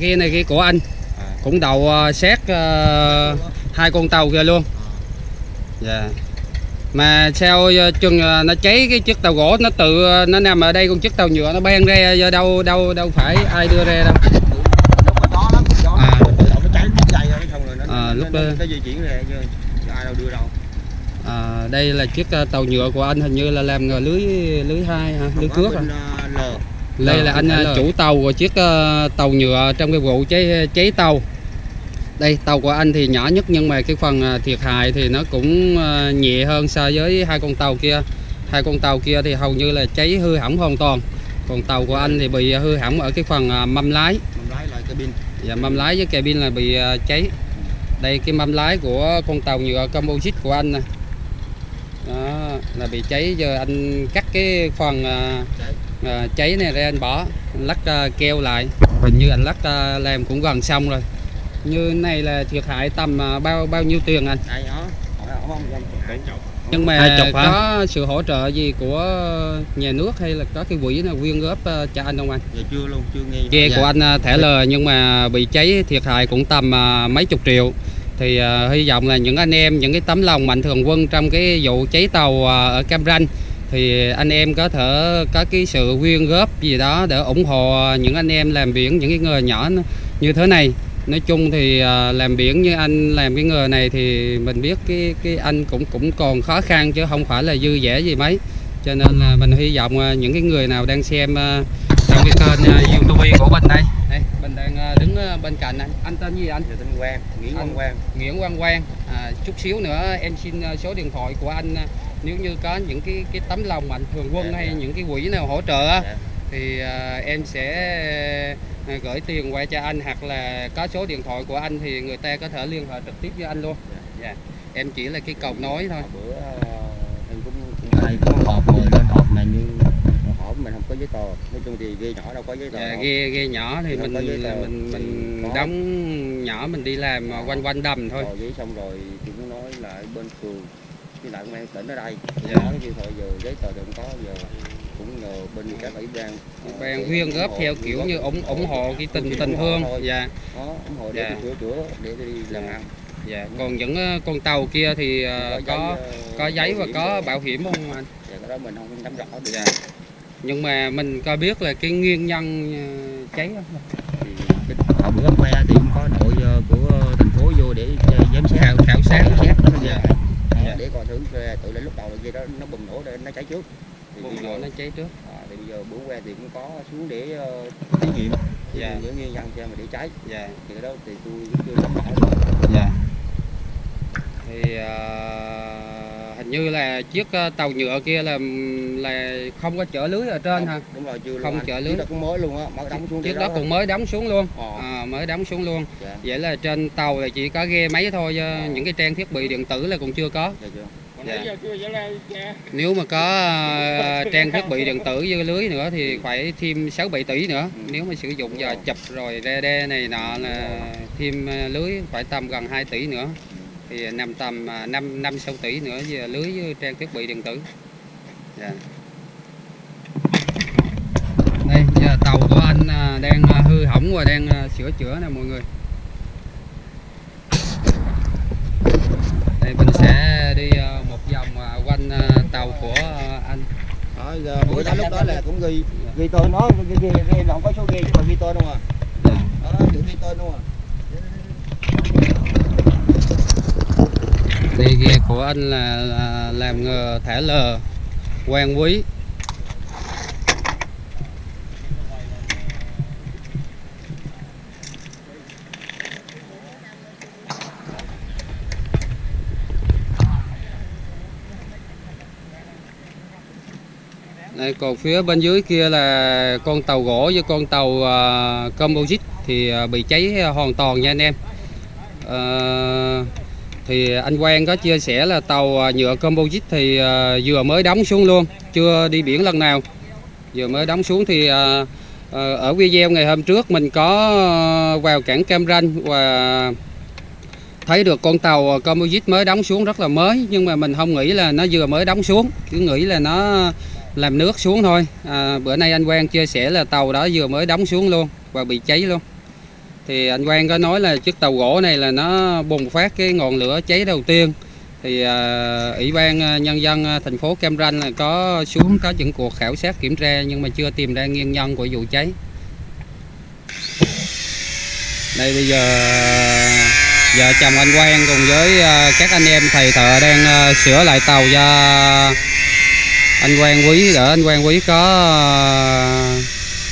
ghe này ghe của anh À. cũng đầu uh, xét uh, hai con tàu kia luôn. Dạ. Mà sao uh, chừng nó cháy cái chiếc tàu gỗ nó tự nó nằm ở đây con chiếc tàu nhựa nó ban ra do đâu đâu đâu phải ai đưa ra đâu. Lúc À. À, đó- nó di chuyển ra chứ ai đâu đưa đâu. À, đây là chiếc tàu nhựa của anh hình như là làm lưới lưới hai hả? Lưới cước hả? ờ, L đây là anh uh, chủ tàu của chiếc uh, tàu nhựa trong cái vụ cháy cháy tàu. Đây tàu của anh thì nhỏ nhất nhưng mà cái phần uh, thiệt hại thì nó cũng uh, nhẹ hơn so với hai con tàu kia. Hai con tàu kia thì hầu như là cháy hư hỏng hoàn toàn. Còn tàu của anh thì bị hư hỏng ở cái phần mâm lái. Mình lái lại cabin. Và mâm lái với cabin là bị cháy. Đây cái mâm lái của con tàu nhựa composite của anh nè. Đó là bị cháy giờ anh cắt cái phần cháy à, cháy này ra anh bỏ anh lắc à, keo lại. Hình như anh lắc à, làm cũng gần xong rồi. Như này là thiệt hại tầm à, bao bao nhiêu tiền anh? Nhưng mà hả? có sự hỗ trợ gì của nhà nước hay là có cái quỹ nào quyên góp cho anh không anh? Giờ chưa luôn chưa nghe. Ghe Dạ. của anh thẻ lờ nhưng mà bị cháy thiệt hại cũng tầm mấy chục triệu. Thì à, hy vọng là những anh em những cái tấm lòng mạnh thường quân trong cái vụ cháy tàu ở Cam Ranh thì anh em có thể có cái sự quyên góp gì đó để ủng hộ những anh em làm biển những cái người nhỏ như thế này. Nói chung thì à, làm biển như anh làm cái nghề này thì mình biết cái cái anh cũng cũng còn khó khăn chứ không phải là dư dả gì mấy. Cho nên là mình hy vọng à, những cái người nào đang xem à, trong cái kênh youtube của bên đây. Đây mình đang đứng bên cạnh anh. Anh tên gì anh? Giờ tên Quang Nguyễn Quang Quang. Nguyễn Quang Quang. À, chút xíu nữa em xin số điện thoại của anh nếu như có những cái cái tấm lòng mạnh thường quân Dạ, hay dạ. những cái quỹ nào hỗ trợ á, Dạ. thì à, em sẽ à, gửi tiền qua cho anh hoặc là có số điện thoại của anh thì người ta có thể liên hệ trực tiếp với anh luôn dạ. em chỉ là cái cầu nối thôi bữa em cũng cũng đây có họp mời lên họp này nhưng họp mình không có giấy tờ nói chung thì ghe nhỏ đâu có giấy tờ dạ, ghe ghe nhỏ thì mình mình thì mình có. đóng nhỏ mình đi làm à, quanh quanh đầm thôi rồi giấy xong rồi thì cũng nói là ở bên phường với lại công an tỉnh ở đây Dạ. nói kêu thôi giờ giấy tờ không có giờ cũng nhờ bên các ủy ban. Ờ, ban quyên góp theo kiểu góp, như ủng ủng hộ cái tình tình thương. dạ. Đó ủng hộ để Dạ. chữa để đi làm ăn. Dạ. Còn những ờ, con tàu kia thì ờ, có giấy, ờ, có giấy và có bảo hiểm không anh? Dạ cái đó mình không nắm rõ được. Dạ. Nhưng mà mình có biết là cái nguyên nhân ờ, cháy không thì cái họ bữa que thì cũng có đội ờ, của thành phố vô để ờ, giám sát. Khảo sát. Khảo sát. Nó dạ. Để coi thử tự lên lúc đầu là kia đó nó bùng nổ để nó cháy trước. Thì bùng nổ giờ nó cháy trước. à, thì bây giờ bữa que thì cũng có xuống để ờ, thí nghiệm. Dạ. những nguyên nhân sao mà để cháy. Dạ. Thì cái đó thì tôi cũng chưa nắm rõ được dạ. Thì hình như là chiếc ờ, tàu nhựa kia là là không có chở lưới ở trên hả? đúng rồi chưa Không chở lưới. Chiếc đó cũng mới luôn á mới đóng xuống chiếc đó cũng mới đóng xuống luôn. Ờ. à, mới đóng xuống luôn. Dạ. Vậy là trên tàu là chỉ có ghe máy thôi chứ Ờ. những cái trang thiết bị điện tử là cũng chưa có. Dạ chưa. Dạ. nếu mà có trang thiết bị điện tử như lưới nữa thì phải thêm 6 7 tỷ nữa. Ừ. nếu mà sử dụng giờ chụp rồi radar này nọ là thêm lưới phải tầm gần 2 tỷ nữa thì nằm tầm ờ, 5 5 6 tỷ nữa về lưới trang thiết bị điện tử. Dạ. đây giờ tàu của anh ờ, đang ờ, hư hỏng và đang ờ, sửa chữa nè mọi người. Đây mình sẽ đi một vòng quanh tàu của anh. Đó giờ bữa đó lúc đó là cũng ghi ghi tên nó ghi ghi ghi là không có số ghi nhưng mà ghi tên không à? Dạ. đó chữ ghi tên không à Đây ghe của anh là, là làm nghề thả lờ quan quý Đây, còn phía bên dưới kia là con tàu gỗ với con tàu uh, composite thì uh, bị cháy hoàn toàn nha anh em. Uh, thì anh Quang có chia sẻ là tàu à, nhựa composite thì à, vừa mới đóng xuống luôn, chưa đi biển lần nào. Vừa mới đóng xuống thì à, ở video ngày hôm trước mình có vào cảng Cam Ranh và thấy được con tàu composite mới đóng xuống rất là mới nhưng mà mình không nghĩ là nó vừa mới đóng xuống, cứ nghĩ là nó làm nước xuống thôi. À, bữa nay anh Quang chia sẻ là tàu đó vừa mới đóng xuống luôn và bị cháy luôn thì anh Quang có nói là chiếc tàu gỗ này là nó bùng phát cái ngọn lửa cháy đầu tiên. Thì uh, ủy ban à, nhân dân à, thành phố Cam Ranh là có xuống có những cuộc khảo sát kiểm tra nhưng mà chưa tìm ra nguyên nhân của vụ cháy. Đây bây giờ vợ chồng anh Quang cùng với uh, các anh em thầy thợ đang uh, sửa lại tàu cho anh Quang Quý để anh Quang Quý có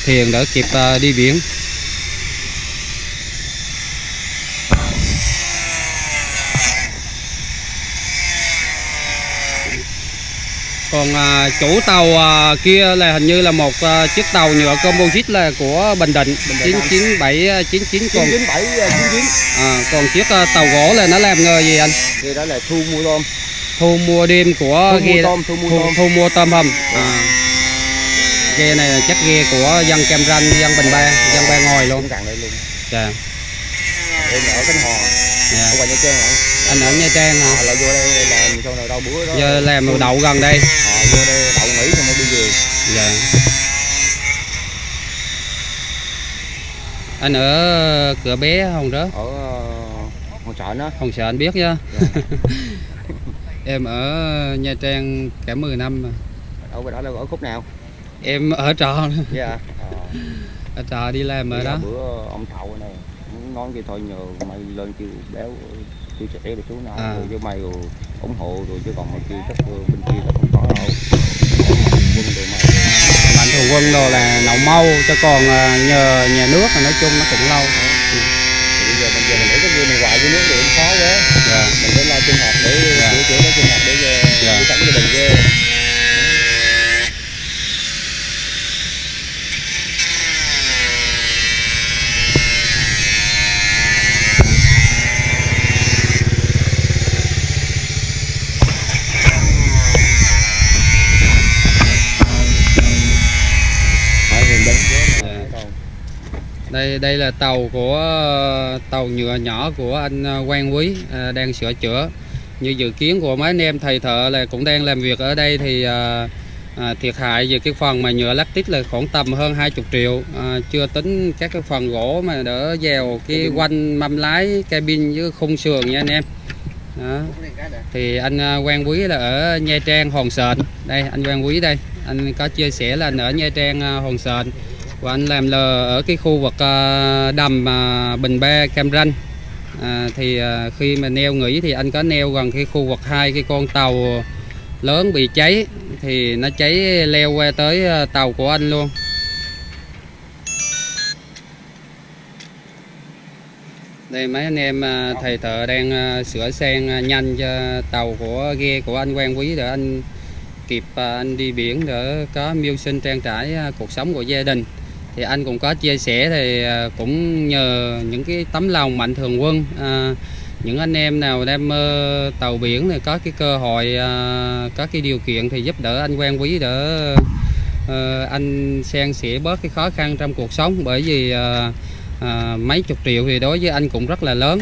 thuyền để kịp đi biển. Còn à, chủ tàu à, kia là hình như là một à, chiếc tàu nhựa composite là của Bình Định. Bình Định. 997 99 còn 997 99 à, còn chiếc à, tàu gỗ là nó làm nghề gì anh? Thì đó là thu mua tôm. Thu mua đêm của thu mua ghe tôm thu mua thu, tôm. thu mua tôm hầm à. ghe này là chắc ghe của dân Cam Ranh dân Bình Ba dân Ba Ngòi luôn. Cũng cạn đây luôn. Dạ em ở Khánh Hòa. Dạ. ở ngoài Nha Trang hả? Anh ở Nha Trang hả? Họ là vô đây làm sau này đâu bữa đó. Giờ làm đậu gần đây. Họ vô đây đậu nghỉ xong mới đi về. Dạ. Anh ở cửa bé không đó ở con sợ nó không sợ anh biết chứ Dạ. em ở Nha Trang cả 10 năm mà. Ở bên đó là ở khúc nào. Em ở trọ. Dạ. À. ở trọ đi làm ở đó. bữa ông thầu này nói kia thôi nhờ mày lên kêu béo kêu trẻ để xuống nào. À. rồi với mày rồi ủng hộ rồi chứ còn mày kêu chắc bên kia chắc không có đâu. Mạnh thường quân đồ là nậu mau cho còn à, nhờ nhà nước là nói chung nó cũng lâu. Thì bây giờ mình giờ mình để cái kia mình hoài với nước thì cũng khó quá. Dạ. mình phải lo sinh hoạt để Dạ. sửa chữa cái sinh hoạt để để sẵn gia đình ghê đây đây là tàu của tàu nhựa nhỏ của anh à, Quang Quý à, đang sửa chữa. Như dự kiến của mấy anh em thầy thợ là cũng đang làm việc ở đây thì à, à, thiệt hại về cái phần mà nhựa lát tích là khoảng tầm hơn 20 triệu. À, chưa tính các cái phần gỗ mà đỡ dèo cái quanh mâm lái cabin với khung sườn nha anh em. Đó. thì anh à, Quang Quý là ở Nha Trang Hòn Sền. Đây anh Quang Quý đây. Anh có chia sẻ là anh ở Nha Trang à, Hòn Sền và anh làm lờ ở cái khu vực à, đầm à, Bình Ba Cam Ranh. À, thì à, khi mà neo nghỉ thì anh có neo gần cái khu vực hai cái con tàu lớn bị cháy thì nó cháy leo qua tới à, tàu của anh luôn. Đây mấy anh em thầy thợ đang sửa sang nhanh cho tàu của ghe của anh Quang Quý để anh kịp anh đi biển để có mưu sinh trang trải cuộc sống của gia đình thì anh cũng có chia sẻ thì à, cũng nhờ những cái tấm lòng mạnh thường quân à, những anh em nào đam mơ tàu biển thì có cái cơ hội à, có cái điều kiện thì giúp đỡ anh Quang Quý đỡ ờ, anh san sẻ bớt cái khó khăn trong cuộc sống. Bởi vì à, à, mấy chục triệu thì đối với anh cũng rất là lớn.